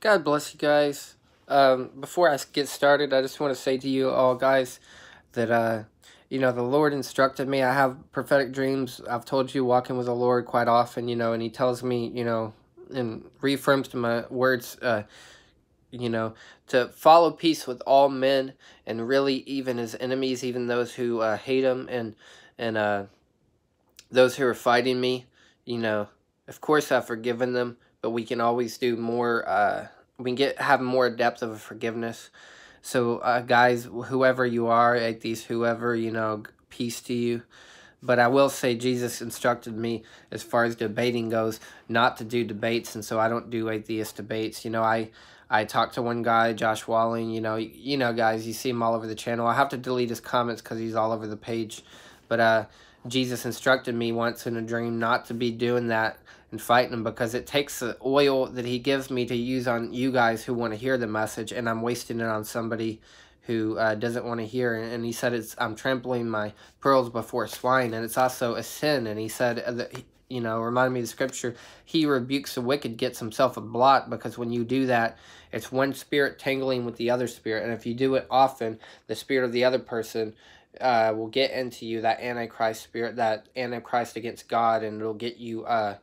God bless you guys. Um, before I get started, I just want to say to you all guys that, uh, you know, the Lord instructed me. I have prophetic dreams. I've told you walking with the Lord quite often, you know, and he tells me, you know, and reaffirms to my words, uh, you know, to follow peace with all men and really even his enemies, even those who uh, hate him and, and uh, those who are fighting me, you know, of course I've forgiven them but we can always do more. Uh, we can get have more depth of forgiveness. So, uh, guys, whoever you are, atheist, whoever you know, peace to you. But I will say Jesus instructed me as far as debating goes not to do debates, and so I don't do atheist debates. You know, I I talked to one guy, Josh Walling. You know, you know, guys, you see him all over the channel. I have to delete his comments because he's all over the page. But uh, Jesus instructed me once in a dream not to be doing that and fighting them because it takes the oil that he gives me to use on you guys who want to hear the message and I'm wasting it on somebody who uh, doesn't want to hear and he said it's I'm trampling my pearls before swine and it's also a sin. And he said that you know reminded me of the scripture he rebukes the wicked gets himself a blot because when you do that it's one spirit tangling with the other spirit. And if you do it often the spirit of the other person uh, will get into you that antichrist spirit that antichrist against god and it'll get you uh,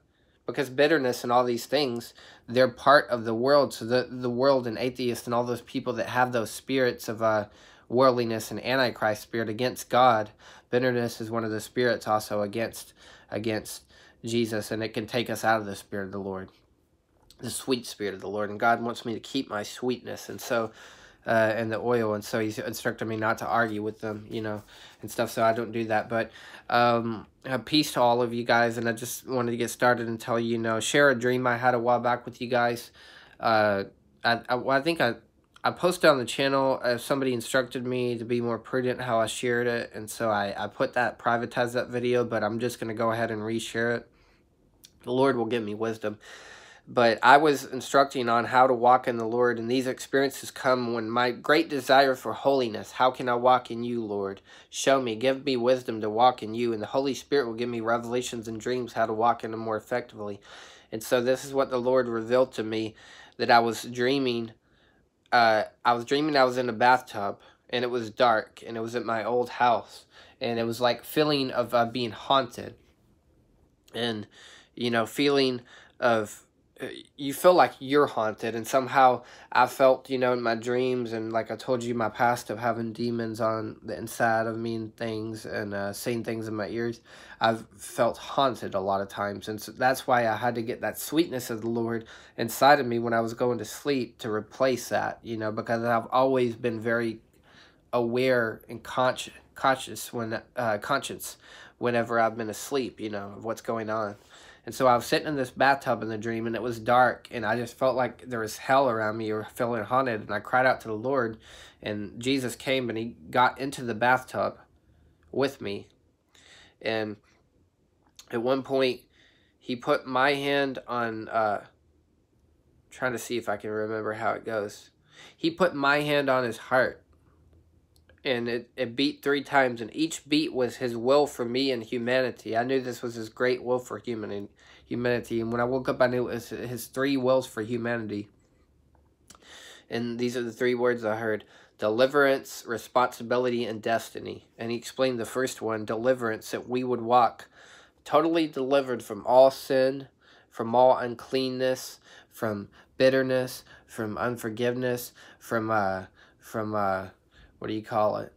because bitterness and all these things they're part of the world. So the the world and atheists and all those people that have those spirits of uh worldliness and antichrist spirit against god bitterness is one of the spirits also against against jesus and it can take us out of the spirit of the lord the sweet spirit of the lord. And god wants me to keep my sweetness. And so uh, and the oil, and so he's instructed me not to argue with them, you know, and stuff. So I don't do that. But um, peace to all of you guys, and I just wanted to get started and tell you, you know, share a dream I had a while back with you guys. Uh, I, I, I think I I posted on the channel. Uh, somebody instructed me to be more prudent how I shared it, and so I I put that privatized that video, but I'm just gonna go ahead and reshare it. The Lord will give me wisdom. But I was instructing on how to walk in the Lord, and these experiences come when my great desire for holiness. How can I walk in you, Lord? Show me, give me wisdom to walk in you, and the Holy Spirit will give me revelations and dreams how to walk in them more effectively. And so this is what the Lord revealed to me that I was dreaming. Uh, I was dreaming I was in a bathtub, and it was dark, and it was at my old house, and it was like feeling of uh, being haunted, and you know, feeling of you feel like you're haunted and somehow i felt you know in my dreams and like i told you my past of having demons on the inside of me and things and uh, seeing things in my ears i've felt haunted a lot of times. And so that's why i had to get that sweetness of the lord inside of me when i was going to sleep to replace that you know because i've always been very aware and conscious conscious when uh, conscious whenever i've been asleep you know of what's going on and so I was sitting in this bathtub in the dream, and it was dark, and I just felt like there was hell around me or feeling haunted. And I cried out to the Lord, and Jesus came and he got into the bathtub with me. And at one point, he put my hand on, uh, trying to see if I can remember how it goes. He put my hand on his heart and it, it beat three times, and each beat was his will for me and humanity. I knew this was his great will for human humanity, and when I woke up, I knew it was his three wills for humanity. And these are the three words I heard deliverance, responsibility, and destiny. And he explained the first one deliverance, that we would walk totally delivered from all sin, from all uncleanness, from bitterness, from unforgiveness, from, uh, from, uh, what do you call it?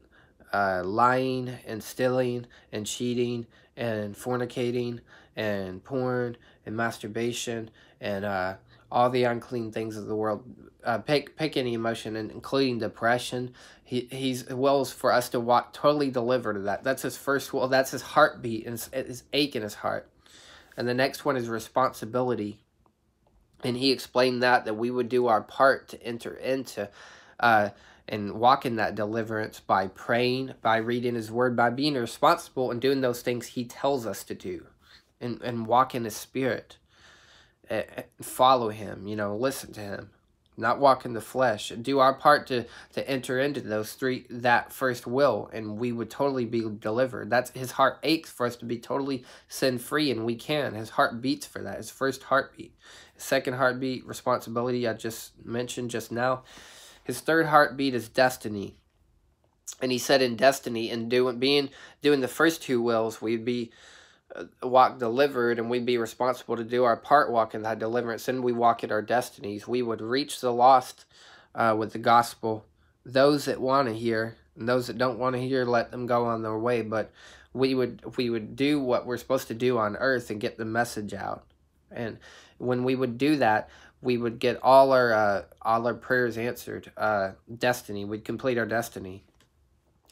Uh, lying and stealing and cheating and fornicating and porn and masturbation and uh, all the unclean things of the world. Uh, pick pick any emotion, and including depression. He he's wills for us to walk totally delivered to that. That's his first will. That's his heartbeat and his, his ache in his heart. And the next one is responsibility. And he explained that that we would do our part to enter into uh, and walk in that deliverance by praying, by reading his word, by being responsible and doing those things he tells us to do and, and walk in his spirit. follow him, you know, listen to him. not walk in the flesh. Do our part to, to enter into those three, that first will, and we would totally be delivered. That's His heart aches for us to be totally sin-free, and we can. His heart beats for that. His first heartbeat. Second heartbeat, responsibility, I just mentioned just now. His third heartbeat is destiny. And he said in destiny, and doing, being, doing the first two wills, we'd be uh, walk delivered and we'd be responsible to do our part walk in that deliverance. And we walk in our destinies. We would reach the lost uh, with the gospel. Those that want to hear and those that don't want to hear let them go on their way. But we would we would do what we're supposed to do on earth and get the message out and when we would do that we would get all our uh, all our prayers answered uh, destiny we'd complete our destiny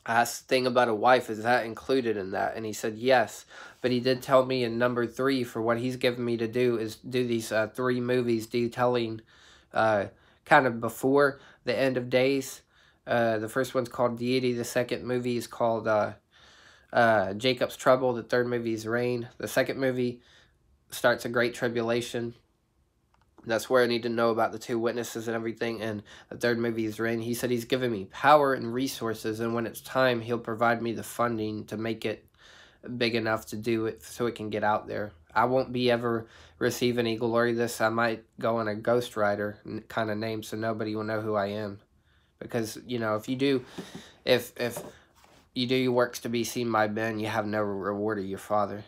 I asked thing about a wife is that included in that and he said yes but he did tell me in number three for what he's given me to do is do these uh, three movies detailing uh, kind of before the end of days. Uh, the first one's called Deity. The second movie is called uh, uh, Jacob's Trouble. The third movie is Reign. The second movie starts a Great Tribulation. That's where I need to know about the two witnesses and everything. And the third movie is Reign. He said he's given me power and resources, and when it's time, he'll provide me the funding to make it big enough to do it so it can get out there. I won't be ever receive any glory this. I might go on a Ghost Rider kind of name so nobody will know who I am. Because, you know, if you do, if, if you do your works to be seen by men, you have no reward of your Father.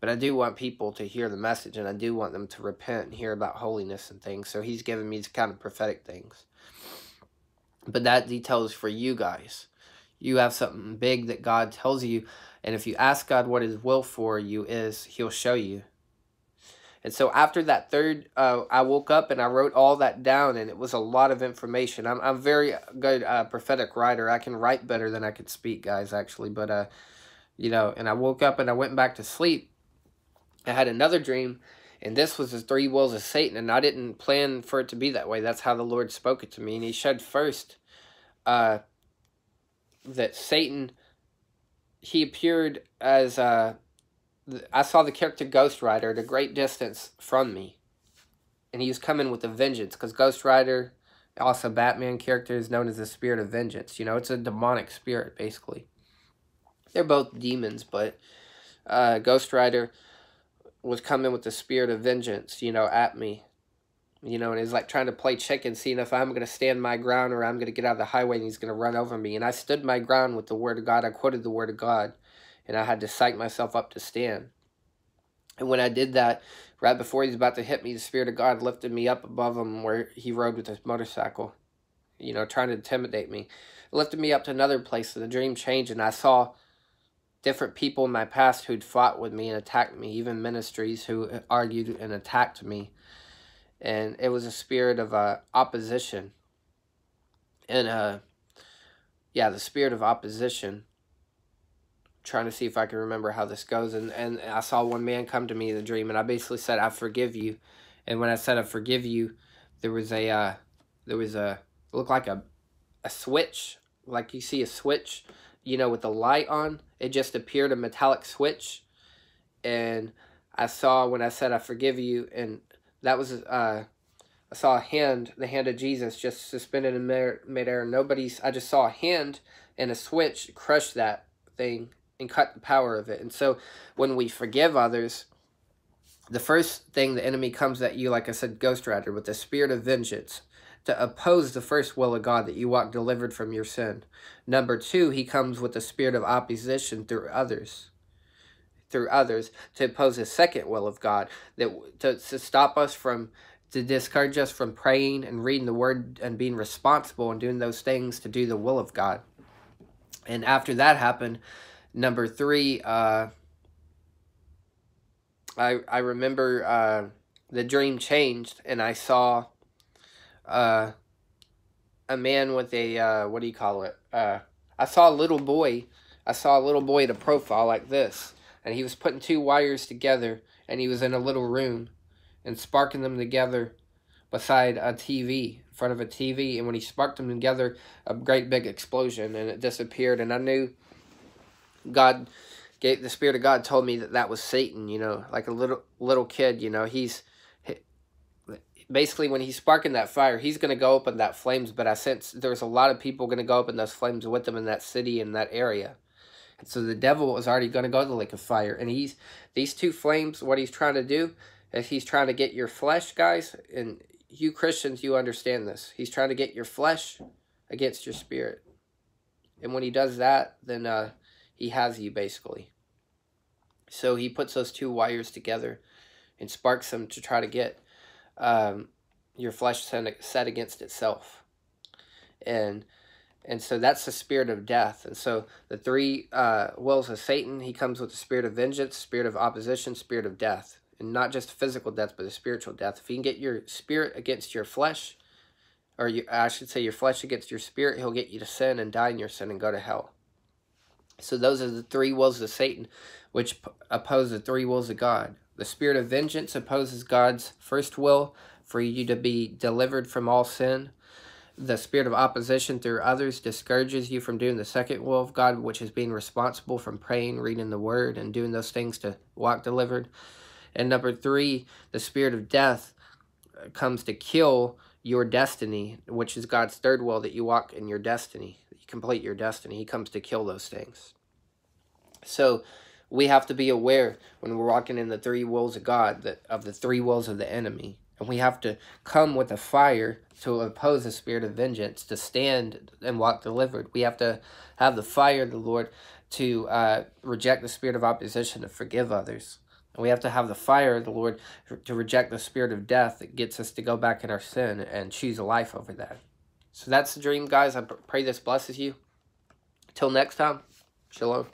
But I do want people to hear the message, and I do want them to repent and hear about holiness and things. So he's given me these kind of prophetic things. But that detail is for you guys. You have something big that God tells you and if you ask God what his will for you is, he'll show you. And so after that third, uh, I woke up and I wrote all that down, and it was a lot of information. I'm I'm very good uh, prophetic writer. I can write better than I could speak, guys, actually. But uh, you know, and I woke up and I went back to sleep. I had another dream, and this was the three wills of Satan, and I didn't plan for it to be that way. That's how the Lord spoke it to me, and He said first, uh, that Satan he appeared as uh, I saw the character Ghost Rider at a great distance from me, and he was coming with a vengeance because Ghost Rider, also Batman character, is known as the Spirit of Vengeance. You know, it's a demonic spirit basically. They're both demons, but uh, Ghost Rider was coming with the Spirit of Vengeance. You know, at me. You know, and he's like trying to play chicken, seeing if I'm going to stand my ground or I'm going to get out of the highway and he's going to run over me. And I stood my ground with the Word of God. I quoted the Word of God. And I had to psych myself up to stand. And when I did that, right before he was about to hit me, the Spirit of God lifted me up above him where he rode with his motorcycle, you know, trying to intimidate me. It lifted me up to another place, and the dream changed, and I saw different people in my past who'd fought with me and attacked me, even ministries who argued and attacked me and it was a spirit of uh, opposition. And uh, yeah, the spirit of opposition. I'm trying to see if I can remember how this goes, and and I saw one man come to me in the dream, and I basically said, "I forgive you," and when I said, "I forgive you," there was a uh, there was a looked like a a switch, like you see a switch, you know, with the light on. It just appeared a metallic switch, and I saw when I said, "I forgive you," and that was uh, I saw a hand, the hand of Jesus, just suspended in midair. Nobody's. I just saw a hand and a switch crush that thing and cut the power of it. And so, when we forgive others, the first thing the enemy comes at you, like I said, Ghost Rider, with the spirit of vengeance to oppose the first will of God that you walk delivered from your sin. Number two, he comes with the spirit of opposition through others through others to oppose the second will of God, that to, to stop us from, to discourage us from praying and reading the word and being responsible and doing those things to do the will of God. And after that happened, number three, uh, I, I remember uh, the dream changed and I saw uh, a man with a, uh, what do you call it? Uh, I saw a little boy. I saw a little boy in a profile like this and he was putting two wires together and he was in a little room and sparking them together beside a TV, in front of a TV, and when he sparked them together, a great big explosion, and it disappeared, and I knew God gave, the Spirit of God told me that that was Satan, you know, like a little, little kid, you know, he's, basically when he's sparking that fire, he's going to go up in that flames, but I sense there's a lot of people going to go up in those flames with him in that city, in that area. And so the devil is already going to go to the lake of fire. And he's these two flames, what he's trying to do is he's trying to get your flesh, guys, and you Christians, you understand this. He's trying to get your flesh against your spirit. And when he does that, then uh, he has you, basically. So he puts those two wires together and sparks them to try to get um, your flesh set against itself. And and so that's the spirit of death. And so the three uh, wills of Satan, he comes with the spirit of vengeance, spirit of opposition, spirit of death. And not just physical death, but the spiritual death. If he can get your spirit against your flesh, or you, I should say your flesh against your spirit, he'll get you to sin and die in your sin and go to hell. So those are the three wills of Satan, which oppose the three wills of God. The spirit of vengeance opposes God's first will for you to be delivered from all sin. The spirit of opposition through others discourages you from doing the second will of God, which is being responsible from praying, reading the word, and doing those things to walk delivered. And number three, the spirit of death comes to kill your destiny, which is God's third will, that you walk in your destiny, you complete your destiny. He comes to kill those things. So we have to be aware when we're walking in the three wills of God that of the three wills of the enemy. And we have to come with a fire to oppose the spirit of vengeance, to stand and walk delivered. We have to have the fire of the Lord to uh, reject the spirit of opposition, to forgive others. And we have to have the fire of the Lord to reject the spirit of death that gets us to go back in our sin and choose a life over that. So that's the dream, guys. I pray this blesses you. Till next time, shalom.